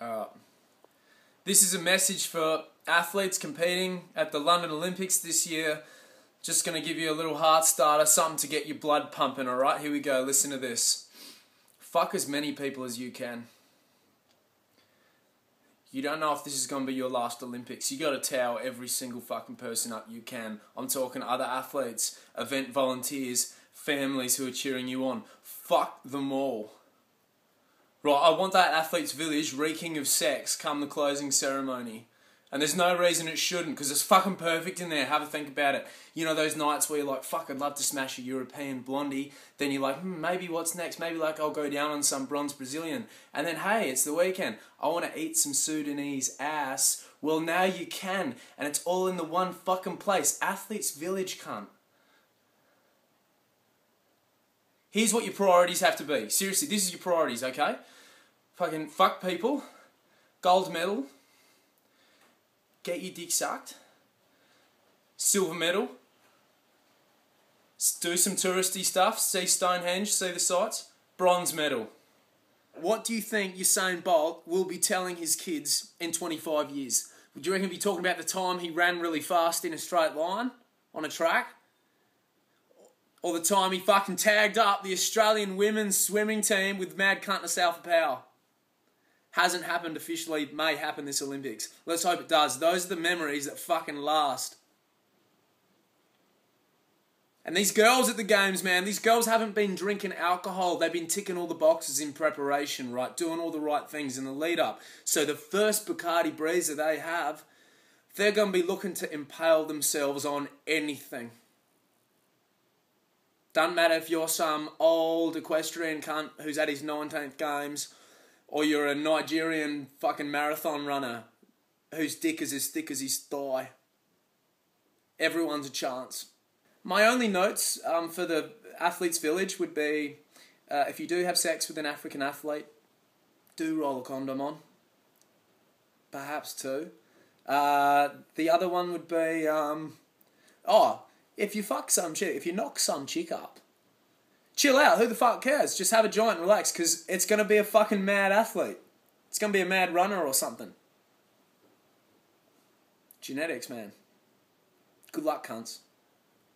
Uh, this is a message for athletes competing at the London Olympics this year. Just going to give you a little heart starter, something to get your blood pumping, alright? Here we go, listen to this. Fuck as many people as you can. You don't know if this is going to be your last Olympics. You got to towel every single fucking person up you can. I'm talking other athletes, event volunteers, families who are cheering you on. Fuck them all. Right, I want that athlete's village reeking of sex come the closing ceremony. And there's no reason it shouldn't, because it's fucking perfect in there. Have a think about it. You know those nights where you're like, fuck, I'd love to smash a European blondie. Then you're like, hmm, maybe what's next? Maybe like I'll go down on some bronze Brazilian. And then, hey, it's the weekend. I want to eat some Sudanese ass. Well, now you can. And it's all in the one fucking place. Athletes Village, cunt. Here's what your priorities have to be. Seriously, this is your priorities, okay? Fucking fuck people. Gold medal get your dick sucked. Silver medal. Do some touristy stuff. See Stonehenge. See the sights. Bronze medal. What do you think Usain Bolt will be telling his kids in 25 years? Would you reckon he'll be talking about the time he ran really fast in a straight line on a track? Or the time he fucking tagged up the Australian women's swimming team with mad cunt of Alpha Power? hasn't happened officially, may happen this Olympics. Let's hope it does. Those are the memories that fucking last. And these girls at the games, man, these girls haven't been drinking alcohol. They've been ticking all the boxes in preparation, right? Doing all the right things in the lead up. So the first Bacardi Breezer they have, they're going to be looking to impale themselves on anything. Doesn't matter if you're some old equestrian cunt who's at his 19th games or you're a Nigerian fucking marathon runner whose dick is as thick as his thigh. Everyone's a chance. My only notes um, for the athletes' village would be uh, if you do have sex with an African athlete, do roll a condom on. Perhaps two. Uh, the other one would be um, oh, if you fuck some chick, if you knock some chick up, chill out. Who the fuck cares? Just have a joint and relax because it's going to be a fucking mad athlete. It's going to be a mad runner or something. Genetics, man. Good luck, cunts.